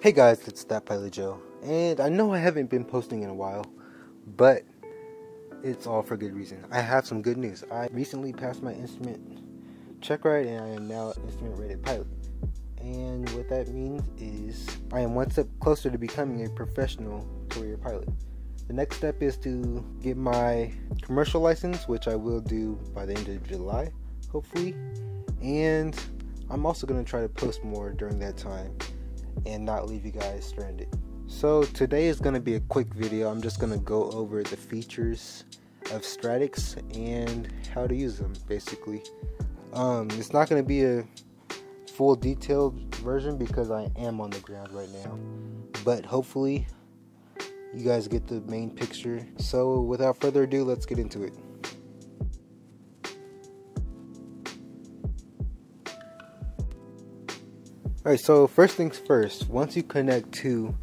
Hey guys, it's That Pilot Jo, and I know I haven't been posting in a while, but it's all for good reason. I have some good news. I recently passed my instrument check ride, and I am now instrument rated pilot. And what that means is I am one step closer to becoming a professional career pilot. The next step is to get my commercial license, which I will do by the end of July, hopefully. And I'm also going to try to post more during that time and not leave you guys stranded. So today is going to be a quick video. I'm just going to go over the features of Stratux and how to use them basically. Um, it's not going to be a full detailed version because I am on the ground right now. But hopefully you guys get the main picture. So without further ado, let's get into it. Alright, so first things first, once you connect to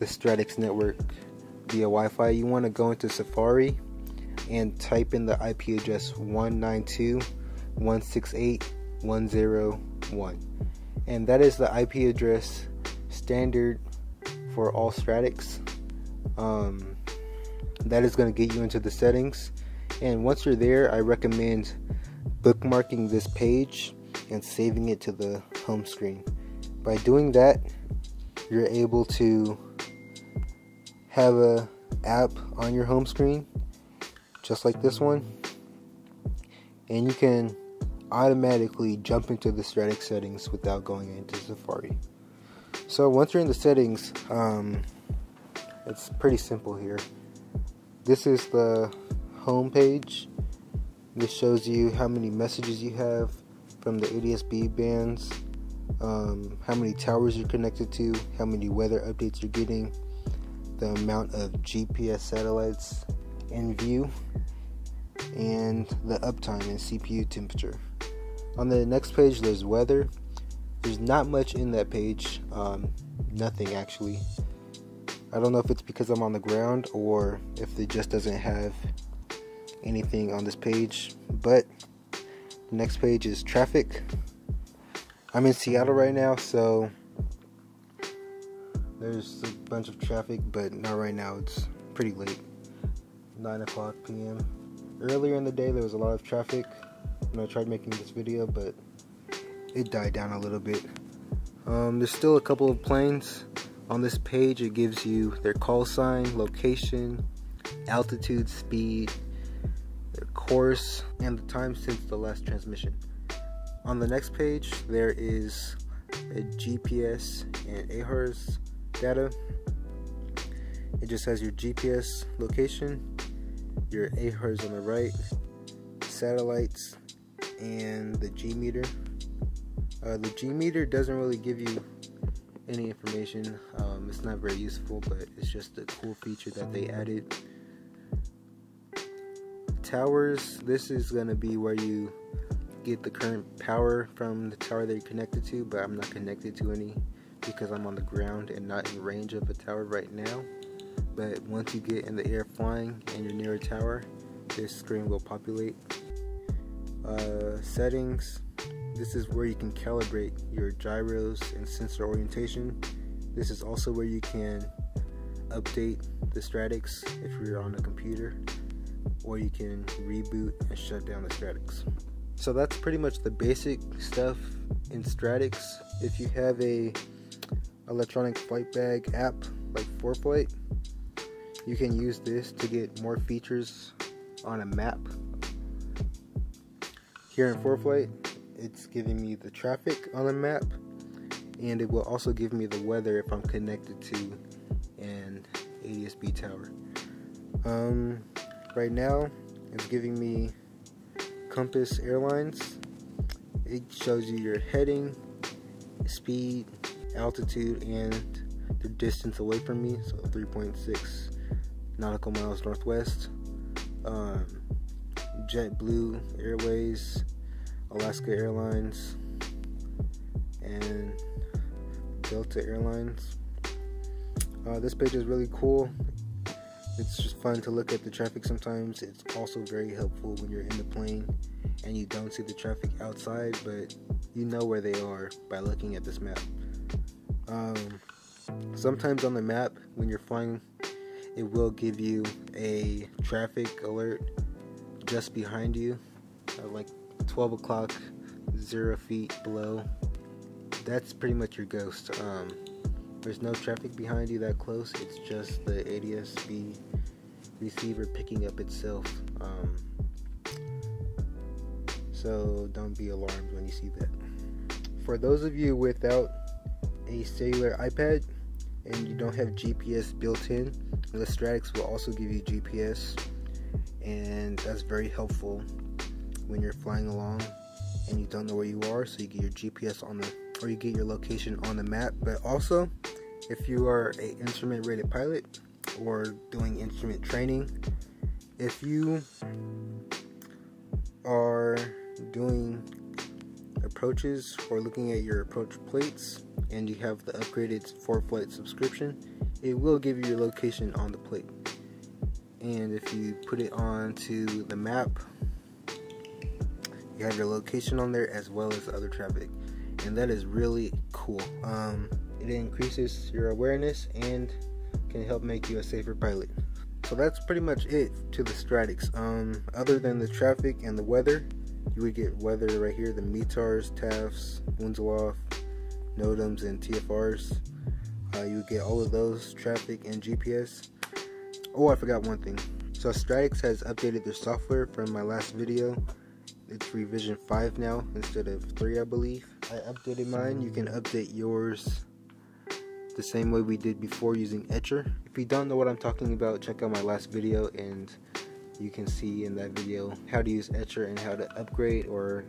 the Stratux network via Wi Fi, you want to go into Safari and type in the IP address 192.168.101. And that is the IP address standard for all Stratux. Um, that is going to get you into the settings. And once you're there, I recommend bookmarking this page and saving it to the home screen. By doing that, you're able to have a app on your home screen just like this one and you can automatically jump into the Stratux settings without going into Safari. So once you're in the settings, um, it's pretty simple here. This is the home page. This shows you how many messages you have from the ADS-B bands um, how many towers you're connected to, how many weather updates you're getting, the amount of GPS satellites in view, and the uptime and CPU temperature. On the next page, there's weather. There's not much in that page, um, nothing actually. I don't know if it's because I'm on the ground or if it just doesn't have anything on this page, but the next page is traffic. I'm in Seattle right now, so there's a bunch of traffic, but not right now. It's pretty late, 9 o'clock p.m. Earlier in the day, there was a lot of traffic when I tried making this video, but it died down a little bit. Um, there's still a couple of planes. On this page, it gives you their call sign, location, altitude, speed, their course, and the time since the last transmission. On the next page, there is a GPS and AHRS data. It just has your GPS location, your AHRS on the right, satellites, and the G meter. Uh, the G meter doesn't really give you any information. Um, it's not very useful, but it's just a cool feature that they added. Towers, this is going to be where you get the current power from the tower that you're connected to, but I'm not connected to any because I'm on the ground and not in range of a tower right now. But once you get in the air flying and you're near a tower, this screen will populate. Uh, settings, this is where you can calibrate your gyros and sensor orientation. This is also where you can update the Stratux if you're on a computer, or you can reboot and shut down the Stratux. So that's pretty much the basic stuff in Stratux. If you have a electronic flight bag app like ForeFlight, you can use this to get more features on a map. Here in ForeFlight, it's giving me the traffic on the map, and it will also give me the weather if I'm connected to an ADS-B tower. Um, right now, it's giving me Compass Airlines. It shows you your heading, speed, altitude, and the distance away from me. So 3.6 nautical miles northwest. Um, JetBlue Airways, Alaska Airlines, and Delta Airlines. Uh, this page is really cool. It's just fun to look at the traffic sometimes. It's also very helpful when you're in the plane and you don't see the traffic outside, but you know where they are by looking at this map. Um, sometimes on the map when you're flying, it will give you a traffic alert just behind you, uh, like 12 o'clock, zero feet below. That's pretty much your ghost. Um, there's no traffic behind you that close. It's just the ADS-B receiver picking up itself. Um, so don't be alarmed when you see that. For those of you without a cellular iPad and you don't have GPS built in, the Stratux will also give you GPS, and that's very helpful when you're flying along and you don't know where you are. So you get your GPS on the or you get your location on the map. But also, if you are a instrument rated pilot or doing instrument training, if you are doing approaches or looking at your approach plates and you have the upgraded ForeFlight subscription, it will give you your location on the plate. And if you put it onto the map, you have your location on there as well as other traffic. And that is really cool. Um, it increases your awareness and can help make you a safer pilot. So that's pretty much it to the Stratux. Um, other than the traffic and the weather, you would get weather right here the METARs, TAFs, winds aloft, NOTAMs, and TFRs. Uh, you would get all of those traffic and GPS. Oh, I forgot one thing. So Stratux has updated their software from my last video. It's revision 5 now instead of 3, I believe. I updated mine. You can update yours the same way we did before using Etcher. If you don't know what I'm talking about, check out my last video and you can see in that video how to use Etcher and how to upgrade or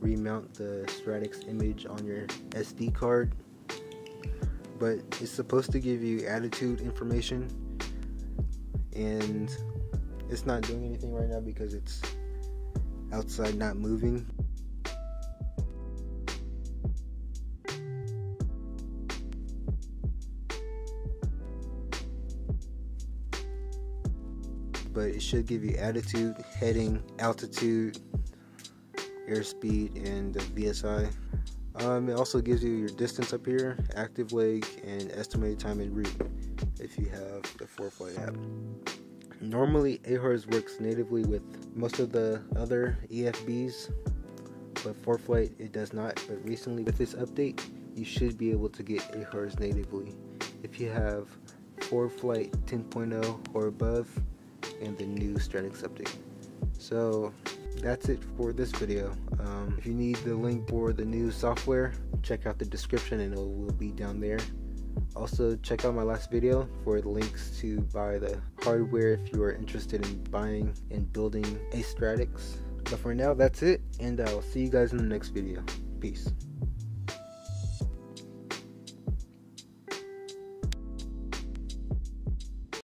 remount the Stratux image on your SD card. But it's supposed to give you attitude information and it's not doing anything right now because it's outside not moving. but it should give you attitude, heading, altitude, airspeed, and the VSI. Um, it also gives you your distance up here, active leg, and estimated time en route if you have the ForeFlight app. Normally, AHRS works natively with most of the other EFBs, but ForeFlight it does not. But recently, with this update, you should be able to get AHRS natively if you have ForeFlight 10.0 or above and the new Stratux update. So that's it for this video. Um, if you need the link for the new software, check out the description and it will be down there. Also, check out my last video for links to buy the hardware if you are interested in buying and building a Stratux. But for now, that's it, and I'll see you guys in the next video. Peace.